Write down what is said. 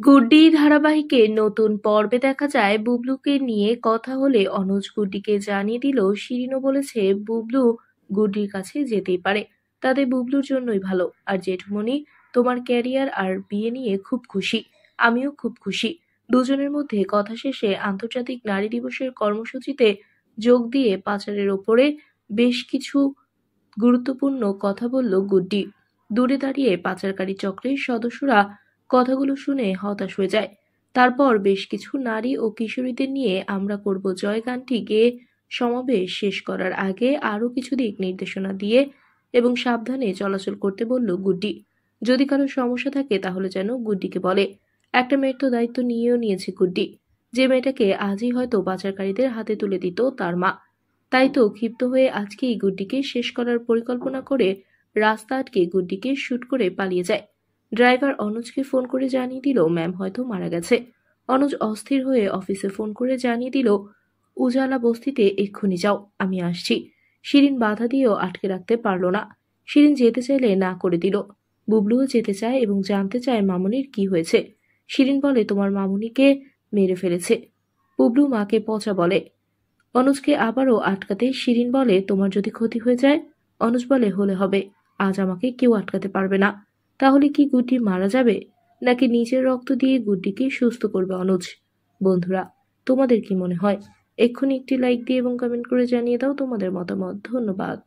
গুড্ডি ধারাবাহিকে নতুন পর্বে দেখা যায়। বুবলুকে নিয়ে কথা হলে অনুজ গুড্ডিকে জানিয়ে দিল, শিরিনও বলেছে বুবলু গুড্ডির কাছে যেতেই পারে। তাদের বুবলুর জন্যই ভালো। আর জেঠমনি তোমার ক্যারিয়ার আর বিয়ে নিয়ে খুব খুশি। আমিও খুব খুশি। দুজনের মধ্যে কথা শেষে আন্তর্জাতিক নারী দিবসের কর্মসূচিতে যোগ দিয়ে পাচারের ওপরে বেশ কিছু গুরুত্বপূর্ণ কথা বলল গুড্ডি। দূরে দাঁড়িয়ে পাচারকারী চক্রের সদস্যরা কথাগুলো শুনে হতাশ হয়ে যায়। তারপর বেশ কিছু নারী ও কিশোরীদের নিয়ে আমরা করব জয় গানটি গেয়ে সমাবেশ শেষ করার আগে আরও কিছু দিক নির্দেশনা দিয়ে এবং সাবধানে চলাচল করতে বলল গুড্ডি। যদি কারও সমস্যা থাকে তাহলে যেন গুড্ডিকে বলে। একটা মেয়ের তো দায়িত্ব নিয়েও নিয়েছে গুড্ডি। যে মেয়েটাকে আজই হয়তো পাচারকারীদের হাতে তুলে দিত তার মা। তাই তো ক্ষিপ্ত হয়ে আজকেই গুড্ডিকে শেষ করার পরিকল্পনা করে রাস্তা আটকে গুড্ডিকে শ্যুট করে পালিয়ে যায়। ড্রাইভার অনুজকে ফোন করে জানিয়ে দিল, ম্যাম হয়তো মারা গেছে। অনুজ অস্থির হয়ে অফিসে ফোন করে জানিয়ে দিল, উজালা বস্তিতে এক্ষুনি যাও, আমি আসছি। শিরিন বাধা দিয়েও আটকে রাখতে পারল না। শিরিন যেতে চাইলে না করে দিল। বুবলুও যেতে চায় এবং জানতে চায় মামুনির কি হয়েছে। শিরিন বলে, তোমার মামুনিকে মেরে ফেলেছে। বুবলু মাকে পচা বলে। অনুজকে আবারও আটকাতে শিরিন বলে, তোমার যদি ক্ষতি হয়ে যায়? অনুজ বলে, হলে হবে। আজ আমাকে কেউ আটকাতে পারবে না। তাহলে কি গুড্ডি মারা যাবে? নাকি নিজের রক্ত দিয়ে গুড্ডিকে সুস্থ করবে অনুজ? বন্ধুরা, তোমাদের কি মনে হয়? এক্ষুনি একটি লাইক দিয়ে এবং কমেন্ট করে জানিয়ে দাও তোমাদের মতামত। ধন্যবাদ।